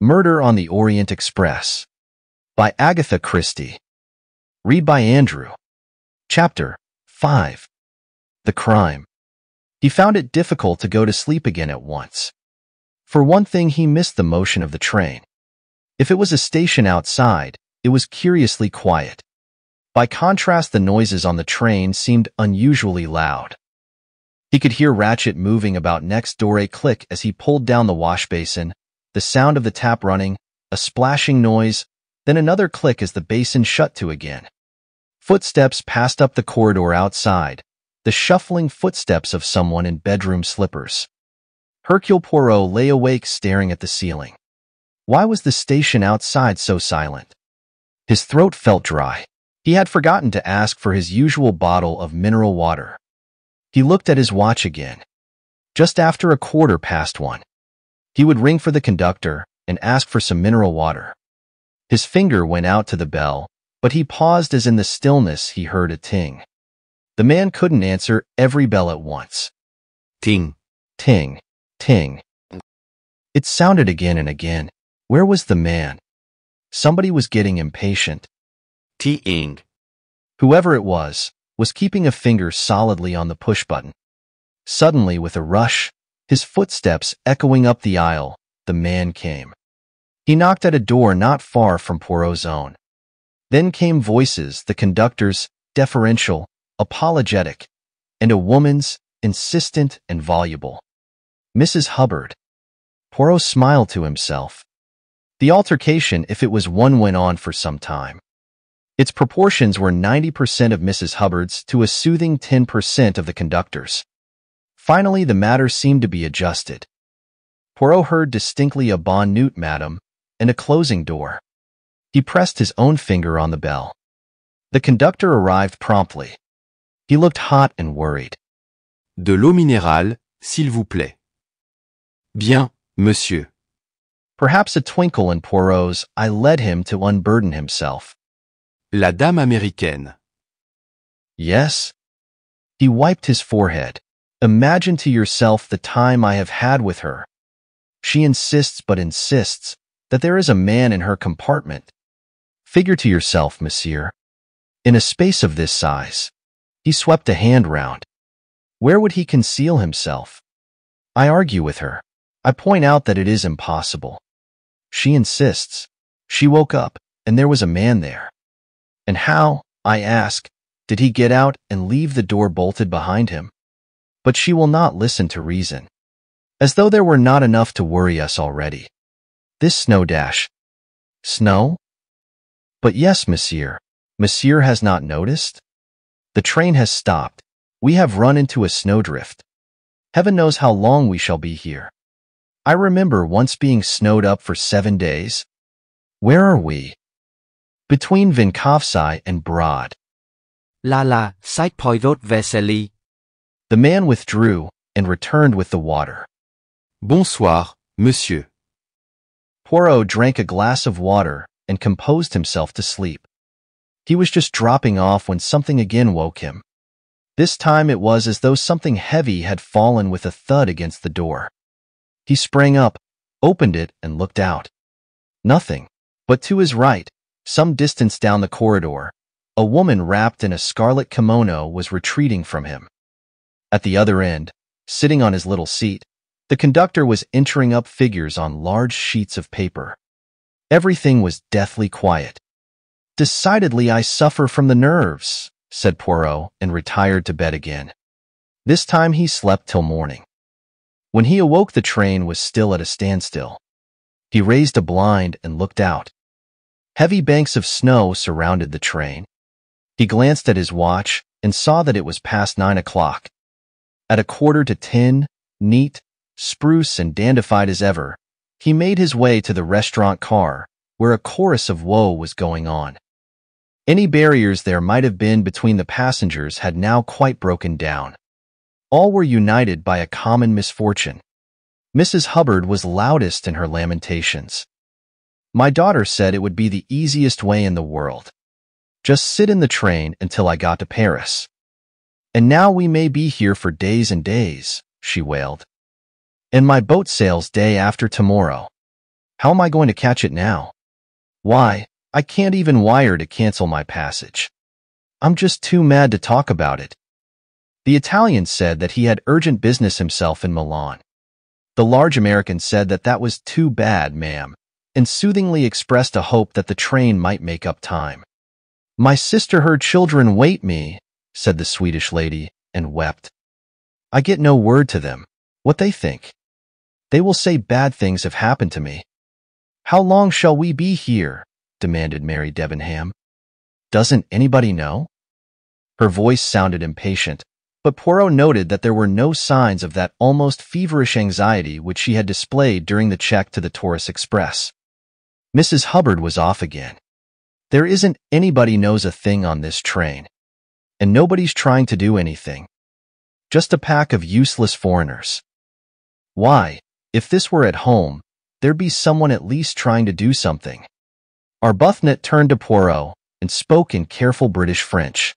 Murder on the Orient Express by Agatha Christie. Read by Andrew. Chapter 5 The Crime. He found it difficult to go to sleep again at once. For one thing, he missed the motion of the train. If it was a station outside, it was curiously quiet. By contrast, the noises on the train seemed unusually loud. He could hear Ratchett moving about next door a click as he pulled down the wash basin, the sound of the tap running, a splashing noise, then another click as the basin shut to again. Footsteps passed up the corridor outside, the shuffling footsteps of someone in bedroom slippers. Hercule Poirot lay awake staring at the ceiling. Why was the station outside so silent? His throat felt dry. He had forgotten to ask for his usual bottle of mineral water. He looked at his watch again. Just after a quarter past one. He would ring for the conductor and ask for some mineral water. His finger went out to the bell, but he paused as in the stillness he heard a ting. The man couldn't answer every bell at once. Ting. Ting, ting. It sounded again and again. Where was the man? Somebody was getting impatient. Ting. Whoever it was, was keeping a finger solidly on the push button. Suddenly, with a rush, his footsteps echoing up the aisle, the man came. He knocked at a door not far from Poirot's own. Then came voices, the conductor's, deferential, apologetic, and a woman's, insistent and voluble. Mrs. Hubbard. Poirot smiled to himself. The altercation, if it was one, went on for some time. Its proportions were 90% of Mrs. Hubbard's to a soothing 10% of the conductor's. Finally, the matter seemed to be adjusted. Poirot heard distinctly a bonne nuit, madam, and a closing door. He pressed his own finger on the bell. The conductor arrived promptly. He looked hot and worried. De l'eau minérale, s'il vous plaît. Bien, monsieur. Perhaps a twinkle in Poirot's eye led him to unburden himself. La dame américaine. Yes? He wiped his forehead. Imagine to yourself the time I have had with her. She insists but insists that there is a man in her compartment. Figure to yourself, monsieur. In a space of this size, he swept a hand round. Where would he conceal himself? I argue with her. I point out that it is impossible. She insists. She woke up, and there was a man there. And how, I ask, did he get out and leave the door bolted behind him? But she will not listen to reason. As though there were not enough to worry us already. This snow dash. Snow? But yes, monsieur. Monsieur has not noticed? The train has stopped. We have run into a snowdrift. Heaven knows how long we shall be here. I remember once being snowed up for seven days. Where are we? Between Vinkovci and Brod. Là là, sách Poirot Vesely. The man withdrew and returned with the water. Bonsoir, monsieur. Poirot drank a glass of water and composed himself to sleep. He was just dropping off when something again woke him. This time it was as though something heavy had fallen with a thud against the door. He sprang up, opened it, and looked out. Nothing, but to his right, some distance down the corridor, a woman wrapped in a scarlet kimono was retreating from him. At the other end, sitting on his little seat, the conductor was entering up figures on large sheets of paper. Everything was deathly quiet. Decidedly, I suffer from the nerves, said Poirot, and retired to bed again. This time he slept till morning. When he awoke, the train was still at a standstill. He raised a blind and looked out. Heavy banks of snow surrounded the train. He glanced at his watch and saw that it was past nine o'clock. At a quarter to ten, neat, spruce and dandified as ever, he made his way to the restaurant car, where a chorus of woe was going on. Any barriers there might have been between the passengers had now quite broken down. All were united by a common misfortune. Mrs. Hubbard was loudest in her lamentations. My daughter said it would be the easiest way in the world. Just sit in the train until I got to Paris. And now we may be here for days and days, she wailed. And my boat sails day after tomorrow. How am I going to catch it now? Why, I can't even wire to cancel my passage. I'm just too mad to talk about it. The Italian said that he had urgent business himself in Milan. The large American said that that was too bad, ma'am, and soothingly expressed a hope that the train might make up time. My sister her children wait me, said the Swedish lady, and wept. I get no word to them. What they think? They will say bad things have happened to me. How long shall we be here? demanded Mary Debenham. Doesn't anybody know? Her voice sounded impatient, but Poirot noted that there were no signs of that almost feverish anxiety which she had displayed during the check to the Taurus Express. Mrs. Hubbard was off again. There isn't anybody knows a thing on this train, and nobody's trying to do anything. Just a pack of useless foreigners. Why, if this were at home, there'd be someone at least trying to do something. Arbuthnot turned to Poirot and spoke in careful British French.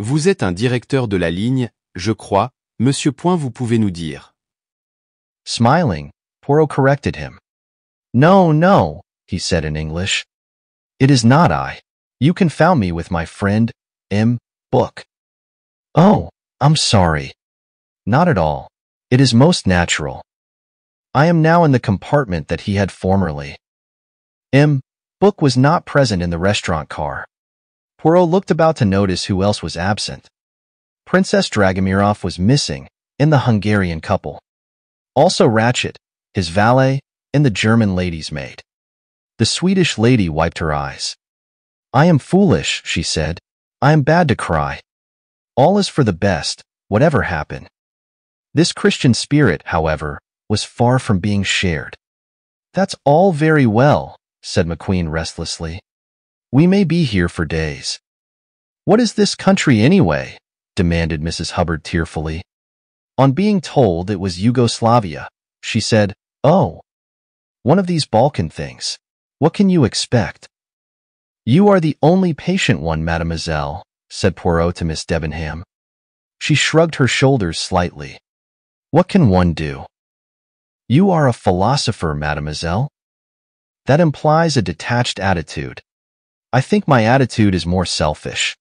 Vous êtes un directeur de la ligne, je crois, Monsieur Point vous pouvez nous dire. Smiling, Poirot corrected him. No, no, he said in English. It is not I. You confound me with my friend, M. Bouc. Oh, I'm sorry. Not at all. It is most natural. I am now in the compartment that he had formerly. M. Bouc was not present in the restaurant car. Poirot looked about to notice who else was absent. Princess Dragomiroff was missing, in the Hungarian couple. Also Ratchett, his valet, and the German lady's maid. The Swedish lady wiped her eyes. I am foolish, she said. I am bad to cry. All is for the best, whatever happen. This Christian spirit, however, was far from being shared. That's all very well, said MacQueen restlessly. We may be here for days. What is this country anyway? demanded Mrs. Hubbard tearfully. On being told it was Yugoslavia, she said, Oh, one of these Balkan things. What can you expect? You are the only patient one, mademoiselle, said Poirot to Miss Debenham. She shrugged her shoulders slightly. What can one do? You are a philosopher, mademoiselle. That implies a detached attitude. I think my attitude is more selfish.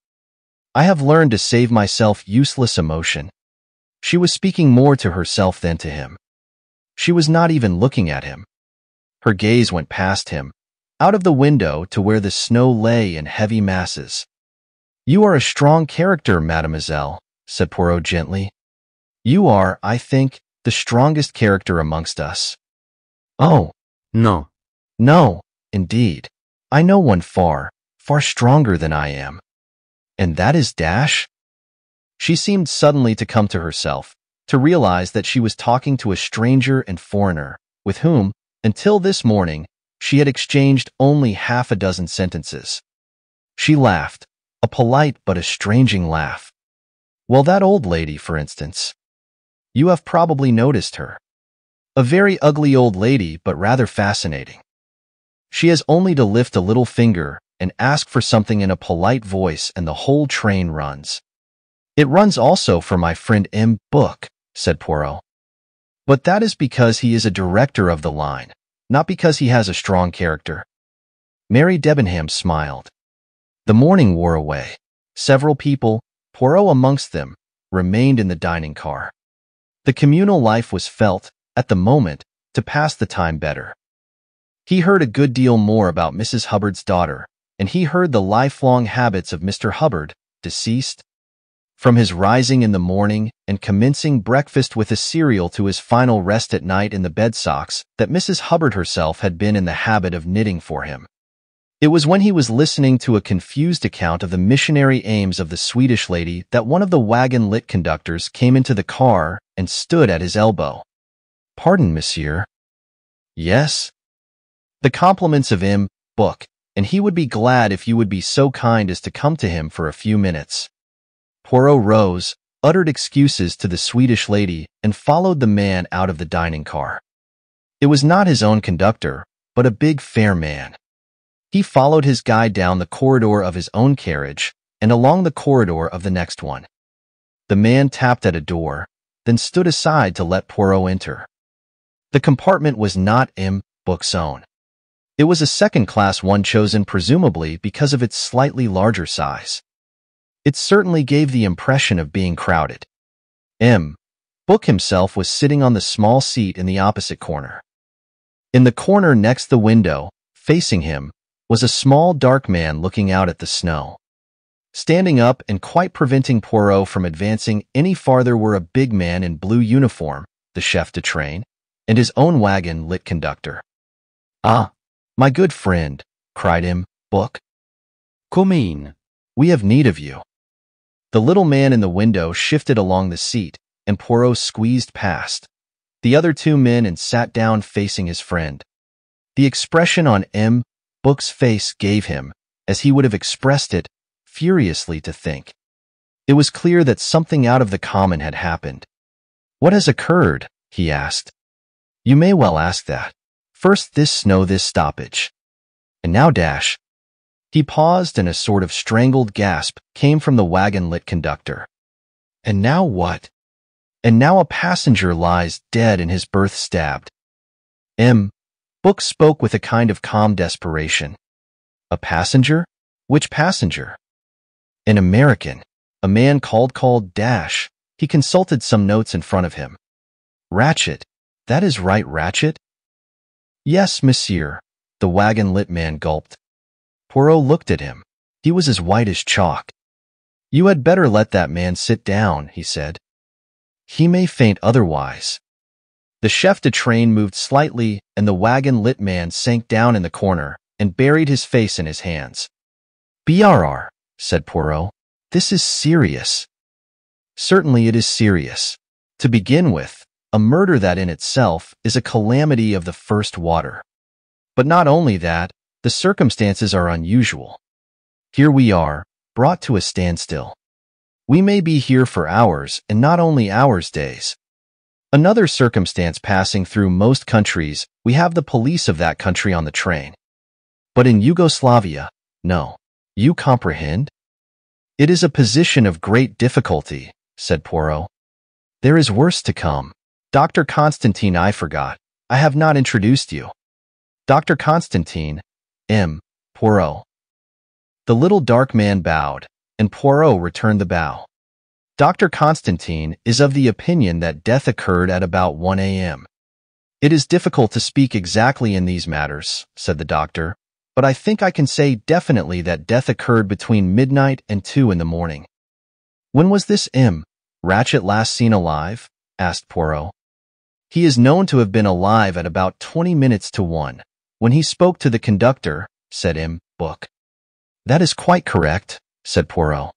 I have learned to save myself useless emotion. She was speaking more to herself than to him. She was not even looking at him. Her gaze went past him, out of the window to where the snow lay in heavy masses. You are a strong character, mademoiselle, said Poirot gently. You are, I think, the strongest character amongst us. Oh, no. no, indeed. I know one far, far stronger than I am. And that is Dash? She seemed suddenly to come to herself, to realize that she was talking to a stranger and foreigner, with whom, until this morning, she had exchanged only half a dozen sentences. She laughed, a polite but estranging laugh. Well, that old lady, for instance. You have probably noticed her. A very ugly old lady, but rather fascinating. She has only to lift a little finger and ask for something in a polite voice and the whole train runs. It runs also for my friend M. Bouc, said Poirot. But that is because he is a director of the line, not because he has a strong character. Mary Debenham smiled. The morning wore away. Several people, Poirot amongst them, remained in the dining car. The communal life was felt, at the moment, to pass the time better. He heard a good deal more about Mrs. Hubbard's daughter, and he heard the lifelong habits of Mr. Hubbard, deceased. From his rising in the morning and commencing breakfast with a cereal to his final rest at night in the bed socks that Mrs. Hubbard herself had been in the habit of knitting for him. It was when he was listening to a confused account of the missionary aims of the Swedish lady that one of the wagon-lit conductors came into the car and stood at his elbow. Pardon, monsieur. Yes? The compliments of him, Bouc, and he would be glad if you would be so kind as to come to him for a few minutes. Poirot rose, uttered excuses to the Swedish lady, and followed the man out of the dining car. It was not his own conductor, but a big fair man. He followed his guide down the corridor of his own carriage and along the corridor of the next one. The man tapped at a door, then stood aside to let Poirot enter. The compartment was not M. Bouc's own. It was a second-class one chosen presumably because of its slightly larger size. It certainly gave the impression of being crowded. M. Bouc himself was sitting on the small seat in the opposite corner. In the corner next the window, facing him, was a small dark man looking out at the snow. Standing up and quite preventing Poirot from advancing any farther were a big man in blue uniform, the chef de train, and his own wagon lit conductor. Ah, my good friend, cried M. Bouc. Come in. We have need of you. The little man in the window shifted along the seat, and Poirot squeezed past. The other two men and sat down facing his friend. The expression on M. Bouc's face gave him, as he would have expressed it, furiously to think. It was clear that something out of the common had happened. What has occurred? he asked. You may well ask that. First this snow, this stoppage. And now dash. He paused and a sort of strangled gasp came from the wagon-lit conductor. And now what? And now a passenger lies dead in his berth stabbed. M. Bouc spoke with a kind of calm desperation. A passenger? Which passenger? An American. A man called called Dash. He consulted some notes in front of him. Ratchett. That is right, Ratchett? Yes, monsieur, the wagon-lit man gulped. Poirot looked at him. He was as white as chalk. You had better let that man sit down, he said. He may faint otherwise. The chef de train moved slightly, and the wagon-lit man sank down in the corner and buried his face in his hands. BRR, said Poirot. This is serious. Certainly it is serious. To begin with, a murder that in itself is a calamity of the first water. But not only that, the circumstances are unusual. Here we are, brought to a standstill. We may be here for hours, and not only hours days. Another circumstance passing through most countries, we have the police of that country on the train. But in Yugoslavia, no. You comprehend? It is a position of great difficulty, said Poirot. There is worse to come. Dr. Constantine I forgot. I have not introduced you. Dr. Constantine, M. Poirot. The little dark man bowed, and Poirot returned the bow. Dr. Constantine is of the opinion that death occurred at about 1 a.m. It is difficult to speak exactly in these matters, said the doctor, but I think I can say definitely that death occurred between midnight and 2 in the morning. When was this M. Ratchett last seen alive? asked Poirot. He is known to have been alive at about 20 minutes to 1. When he spoke to the conductor, said M. Bouc. That is quite correct, said Poirot.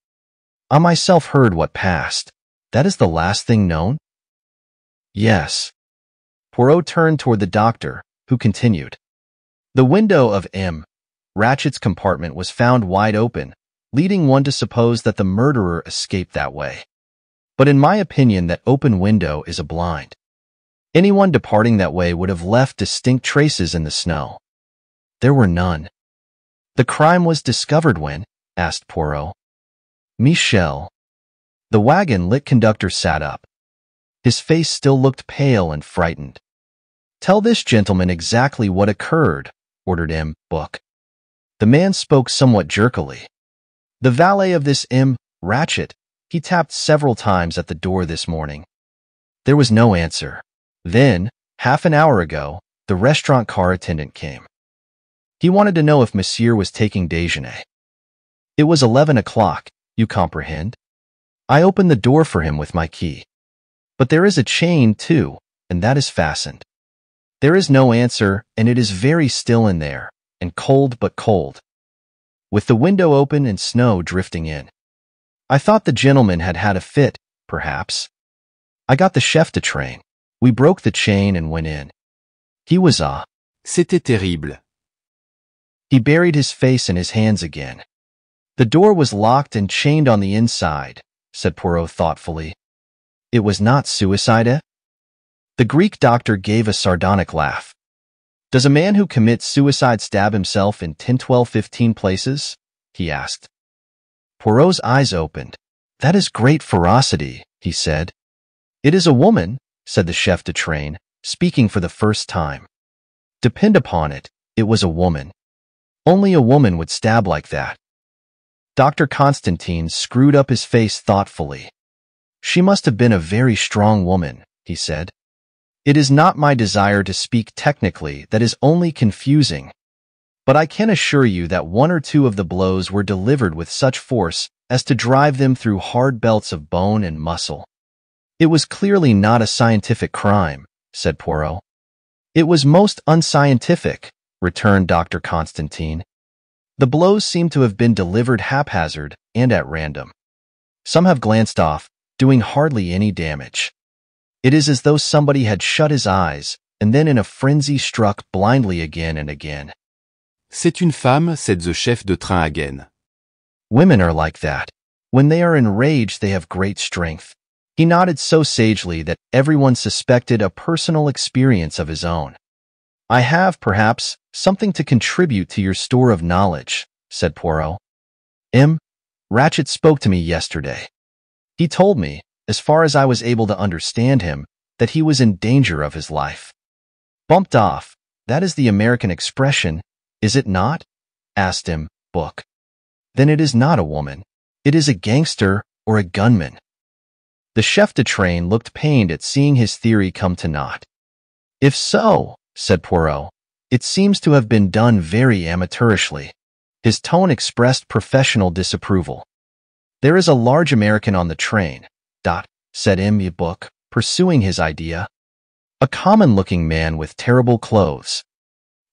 I myself heard what passed. That is the last thing known? Yes. Poirot turned toward the doctor, who continued. The window of M. Ratchett's compartment was found wide open, leading one to suppose that the murderer escaped that way. But in my opinion, that open window is a blind. Anyone departing that way would have left distinct traces in the snow. There were none. The crime was discovered when? asked Poirot. Michel. The wagon-lit conductor sat up. His face still looked pale and frightened. Tell this gentleman exactly what occurred, ordered M. Bouc. The man spoke somewhat jerkily. The valet of this M. Ratchett, he tapped several times at the door this morning. There was no answer. Then, half an hour ago, the restaurant car attendant came. He wanted to know if Monsieur was taking déjeuner. It was 11 o'clock, you comprehend? I opened the door for him with my key. But there is a chain, too, and that is fastened. There is no answer, and it is very still in there, and cold but cold. With the window open and snow drifting in. I thought the gentleman had had a fit, perhaps. I got the chef de train. We broke the chain and went in. He was a... C'était terrible. He buried his face in his hands again. The door was locked and chained on the inside, said Poirot thoughtfully. It was not suicide, eh? The Greek doctor gave a sardonic laugh. Does a man who commits suicide stab himself in 10, 12, 15 places? he asked. Poirot's eyes opened. That is great ferocity, he said. It is a woman, said the chef de train, speaking for the first time. Depend upon it, it was a woman. Only a woman would stab like that. Dr. Constantine screwed up his face thoughtfully. She must have been a very strong woman, he said. It is not my desire to speak technically that is only confusing, but I can assure you that one or two of the blows were delivered with such force as to drive them through hard belts of bone and muscle. It was clearly not a scientific crime, said Poirot. It was most unscientific, returned Dr. Constantine. The blows seem to have been delivered haphazard and at random. Some have glanced off, doing hardly any damage. It is as though somebody had shut his eyes and then in a frenzy struck blindly again and again. C'est une femme, said the chef de train again. Women are like that. When they are enraged, they have great strength. He nodded so sagely that everyone suspected a personal experience of his own. I have, perhaps, something to contribute to your store of knowledge, said Poirot. M. Ratchett spoke to me yesterday. He told me, as far as I was able to understand him, that he was in danger of his life. Bumped off, that is the American expression, is it not? asked him, Bouc. Then it is not a woman. It is a gangster or a gunman. The chef de train looked pained at seeing his theory come to naught. If so, said Poirot, it seems to have been done very amateurishly. His tone expressed professional disapproval. There is a large American on the train, dot, said M. Bouc, pursuing his idea. A common-looking man with terrible clothes.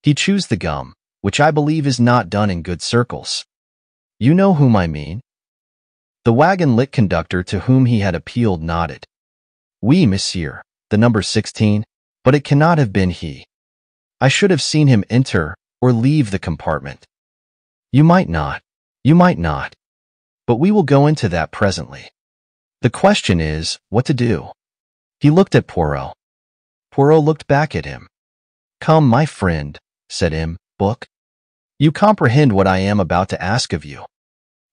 He chews the gum, which I believe is not done in good circles. You know whom I mean? The wagon-lit conductor to whom he had appealed nodded. Oui, monsieur, the number 16, but it cannot have been he. I should have seen him enter or leave the compartment. You might not. You might not. But we will go into that presently. The question is, what to do? He looked at Poirot. Poirot looked back at him. Come, my friend, said M. Bouc. You comprehend what I am about to ask of you.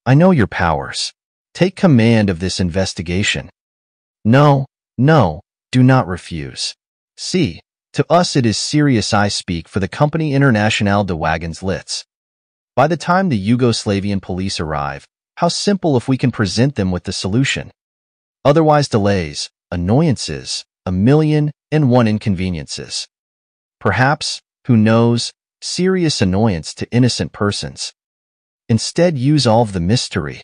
I know your powers. Take command of this investigation. No, no, do not refuse. See, to us it is serious I speak for the Compagnie Internationale de Wagons Lits. By the time the Yugoslavian police arrive, how simple if we can present them with the solution. Otherwise delays, annoyances, a million and one inconveniences. Perhaps, who knows, serious annoyance to innocent persons. Instead, use all of the mystery.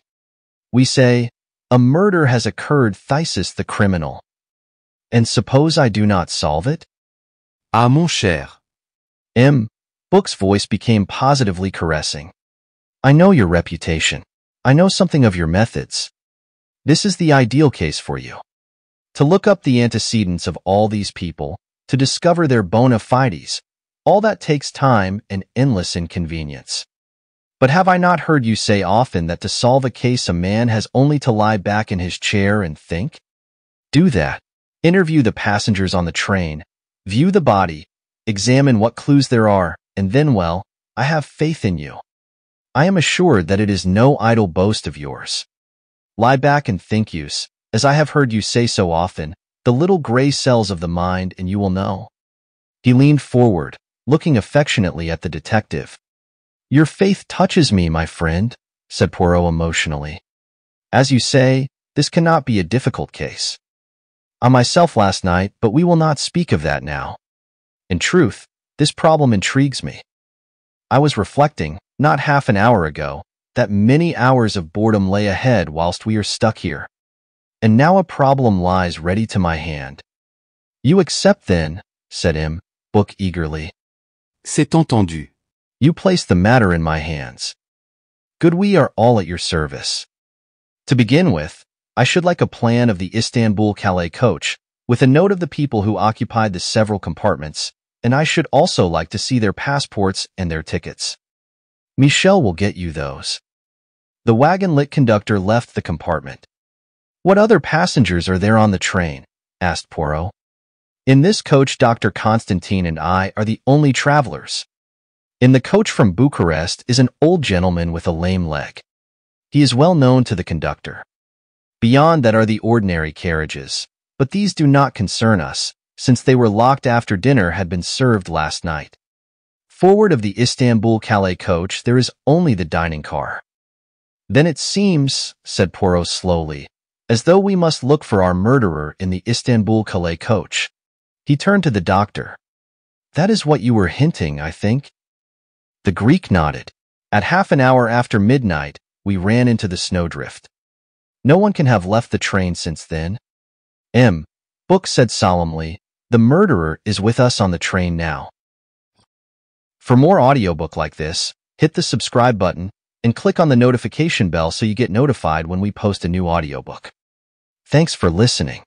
We say, a murder has occurred Thysis the criminal. And suppose I do not solve it? Ah, mon cher. M. Bouc's voice became positively caressing. I know your reputation. I know something of your methods. This is the ideal case for you. To look up the antecedents of all these people, to discover their bona fides, all that takes time and endless inconvenience. But have I not heard you say often that to solve a case a man has only to lie back in his chair and think? Do that. Interview the passengers on the train. View the body. Examine what clues there are, and then, well, I have faith in you. I am assured that it is no idle boast of yours. Lie back and think use, as I have heard you say so often, the little gray cells of the mind and you will know. He leaned forward, looking affectionately at the detective. Your faith touches me, my friend, said Poirot emotionally. As you say, this cannot be a difficult case. I myself last night, but we will not speak of that now. In truth, this problem intrigues me. I was reflecting, not half an hour ago, that many hours of boredom lay ahead whilst we are stuck here. And now a problem lies ready to my hand. You accept then, said M. Bouc eagerly. C'est entendu. You place the matter in my hands. Good we are all at your service. To begin with, I should like a plan of the Istanbul-Calais coach, with a note of the people who occupied the several compartments, and I should also like to see their passports and their tickets. Michel will get you those. The wagon-lit conductor left the compartment. What other passengers are there on the train? asked Poirot. In this coach, Dr. Constantine and I are the only travelers. In the coach from Bucharest is an old gentleman with a lame leg. He is well known to the conductor. Beyond that are the ordinary carriages, but these do not concern us, since they were locked after dinner had been served last night. Forward of the Istanbul Calais coach, there is only the dining car. Then it seems, said Poirot slowly, as though we must look for our murderer in the Istanbul Calais coach. He turned to the doctor. That is what you were hinting, I think. The Greek nodded. At half an hour after midnight, we ran into the snowdrift. No one can have left the train since then. M. Bouc said solemnly, the murderer is with us on the train now. For more audiobook like this, hit the subscribe button and click on the notification bell so you get notified when we post a new audiobook. Thanks for listening.